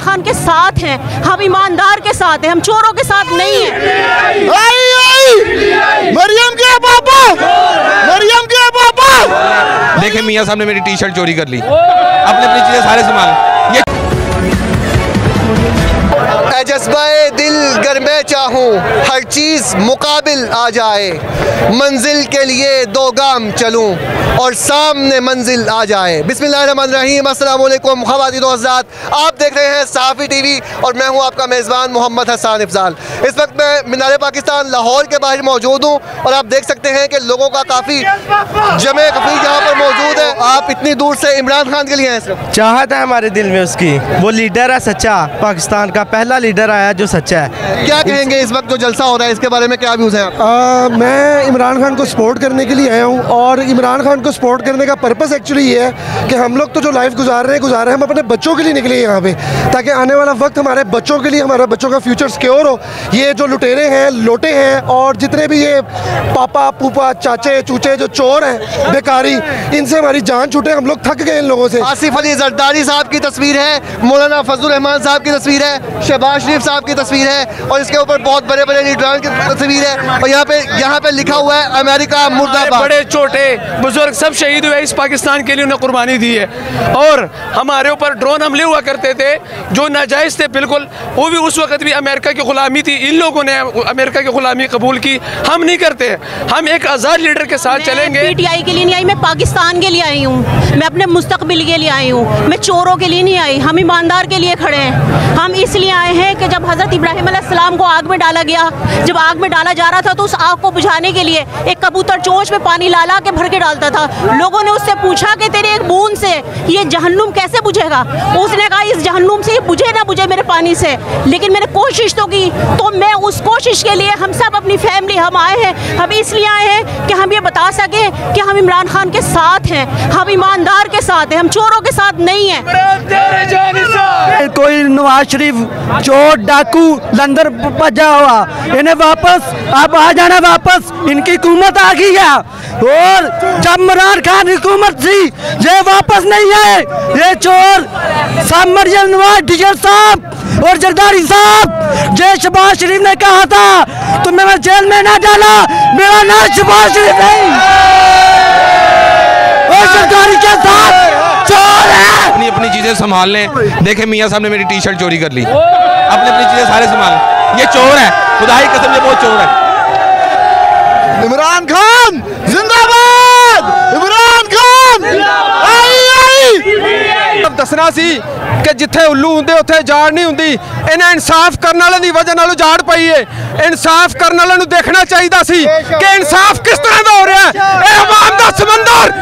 खान के साथ हैं हम ईमानदार के साथ हैं हम चोरों के साथ नहीं हैं। आई आई। मरियम के पापा मरियम के पापा। देखे मियाँ साहब ने मेरी टी शर्ट चोरी कर ली। अपने अपनी चीज़ें सारे संभाल। ये ए जज्बाए दिल गर मैं चाहूँ, हर चीज़ मुकाबिल आ जाए। मंजिल के लिए दो गाम चलूँ और सामने मंजिल आ जाए। अस्सलाम वालेकुम ख़वातीन व हज़रात। आप देख रहे हैं सहाफ़ी टीवी और मैं हूँ आपका मेज़बान मोहम्मद हसान इफजाल इस वक्त मैं मीनार पाकिस्तान, लाहौर के बाहर मौजूद हूँ और आप देख सकते हैं कि लोगों का काफ़ी जमे कफी यहाँ पर मौजूद है। आप इतनी दूर से इमरान खान के लिए हैं चाहत है हमारे दिल में उसकी। वो लीडर है सच्चा, पाकिस्तान का पहला लीडर आया जो सच्चा है। क्या कहेंगे इस वक्त जो जलसा हो रहा है इसके बारे में क्या व्यूज़ हैं आ, मैं इमरान खान को सपोर्ट करने के लिए आया हूँ और इमरान खान को सपोर्ट करने का पर्पस एक्चुअली ये है कि हम लोग तो जो लाइफ गुजार रहे हैं गुजार रहे हैं हम अपने बच्चों के लिए निकले हैं यहाँ पे ताकि आने वाला वक्त हमारे बच्चों के लिए हमारे बच्चों का फ्यूचर सिक्योर हो। ये जो लुटेरे हैं लोटे हैं और जितने भी ये पापा पूपा चाचे चूचे जो चोर हैं बेकारी इनसे हमारी जान छूटे हम लोग थक गए इन लोगों से। आसिफ अली जरदारी साहब की तस्वीर है मौलाना फजल रहमान साहब की तस्वीर है शहबाज शरीफ साहब की तस्वीर है और इसके ऊपर बहुत बड़े बड़े लीडरान की तस्वीर है और यहाँ पे यहाँ पे लिखा हुआ है अमेरिका मुर्दाबाद। बड़े छोटे बुज़ुर्ग सब शहीद हुए इस पाकिस्तान के लिए उन्हें कुर्बानी दी है। और हमारे ऊपर ड्रोन हमले हुआ करते थे जो नाजायज़ थे बिल्कुल वो भी उस वक्त भी अमेरिका की गुलामी थी। इन लोगों ने अमेरिका की गुलामी कबूल की। हम नहीं करते। हम एक आज़ाद लीडर के साथ चलेंगे। पीटीआई के लिए नहीं आई मैं पाकिस्तान के लिए आई हूँ। मैं अपने मुस्तकबिल के लिए आई हूँ। मैं चोरों के लिए नहीं आई हम ईमानदार के लिए खड़े हैं। हम इसलिए आए हैं कि जब हज़रत इब्राहिम अलैहिस्सलाम को आग में डाला गया जब आग में डाला जा रहा था तो उस आग को बुझाने के लिए एक कबूतर चोच में पानी ला ला के भर के डालता था। लोगों ने उससे पूछा कि तेरे एक बूंद से ये जहन्नुम कैसे बुझेगा? उसने कहा इस जहन्नुम से ये बुझे ना बुझे मेरे पानी से। लेकिन मैंने कोशिश तो की तो मैं उस कोशिश के लिए हम सब अपनी फैमिली हम आए हैं हम इसलिए आए हैं कि हम ये बता सकें कि हम इमरान खान के साथ हैं हम ईमानदार के साथ हैं हम चोरों के साथ नहीं हैं। कोई नवाज़ शरीफ चोर, डाकू लंदर भजा हुआ। इन्हें वापस, अब आ जाना वापस। इनकी हुकूमत आ गई है। और जब इमरान खान हुकूमत थी। ये वापस नहीं आए। ये चोर सब मरियम नवाज़, डिजल साहब और जरदारी साहब, जय शबाज शरीफ ने कहा था, तुम्हें मैं जेल में ना डाला। मेरा नाम शबाज शरीफ नहीं। और जरदारी के साथ चोर है। चीज़ें संभाल लें देखे मियाँ साहब ने मेरी टी शर्ट चोरी कर ली अपनी अपनी चीज़ें सारे संभाल ये चोर है खुदा की कसम ये बहुत चोर है इमरान खान जिंदाबाद इमरान खान आई आई ਦੱਸਣਾ ਸੀ ਕਿ ਜਿੱਥੇ ਉੱਲੂ ਹੁੰਦੇ ਉੱਥੇ ਜਾੜ ਨਹੀਂ ਹੁੰਦੀ ਇਹਨਾਂ ਇਨਸਾਫ ਕਰਨ ਵਾਲਿਆਂ ਦੀ ਵਜ੍ਹਾ ਨਾਲ ਜਾੜ ਪਈ ਏ ਇਨਸਾਫ ਕਰਨ ਵਾਲਿਆਂ ਨੂੰ ਦੇਖਣਾ ਚਾਹੀਦਾ ਸੀ ਕਿ ਇਨਸਾਫ ਕਿਸ ਤਰ੍ਹਾਂ ਦਾ ਹੋ ਰਿਹਾ ਹੈ ਇਹ ਆਵਾਮ ਦਾ ਸਮੁੰਦਰ